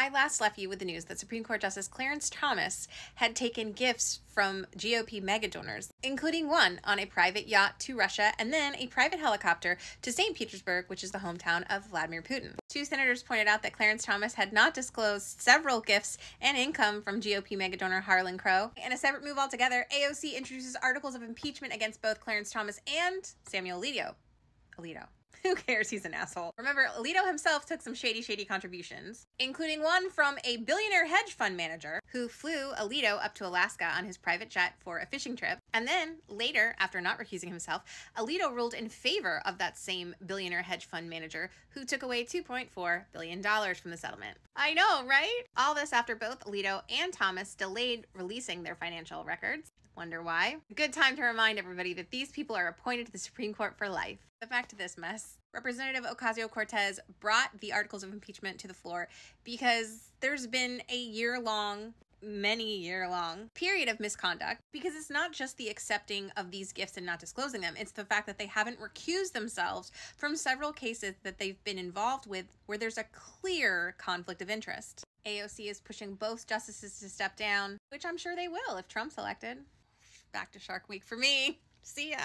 I last left you with the news that Supreme Court Justice Clarence Thomas had taken gifts from GOP mega donors, including one on a private yacht to Russia and then a private helicopter to St. Petersburg, which is the hometown of Vladimir Putin. Two senators pointed out that Clarence Thomas had not disclosed several gifts and income from GOP mega donor Harlan Crow. In a separate move altogether, AOC introduces articles of impeachment against both Clarence Thomas and Samuel Alito. Alito. Who cares? He's an asshole. Remember, Alito himself took some shady, shady contributions, including one from a billionaire hedge fund manager who flew Alito up to Alaska on his private jet for a fishing trip. And then later, after not recusing himself, Alito ruled in favor of that same billionaire hedge fund manager who took away $2.4 billion from the settlement. I know, right? All this after both Alito and Thomas delayed releasing their financial records. Wonder why? Good time to remind everybody that these people are appointed to the Supreme Court for life. But back to this mess. Representative Ocasio Cortez brought the articles of impeachment to the floor because there's been a year long many year long period of misconduct because it's not just the accepting of these gifts and not disclosing them. It's the fact that they haven't recused themselves from several cases that they've been involved with where there's a clear conflict of interest. AOC is pushing both justices to step down which I'm sure they will if Trump's elected. Back to Shark Week for me. See ya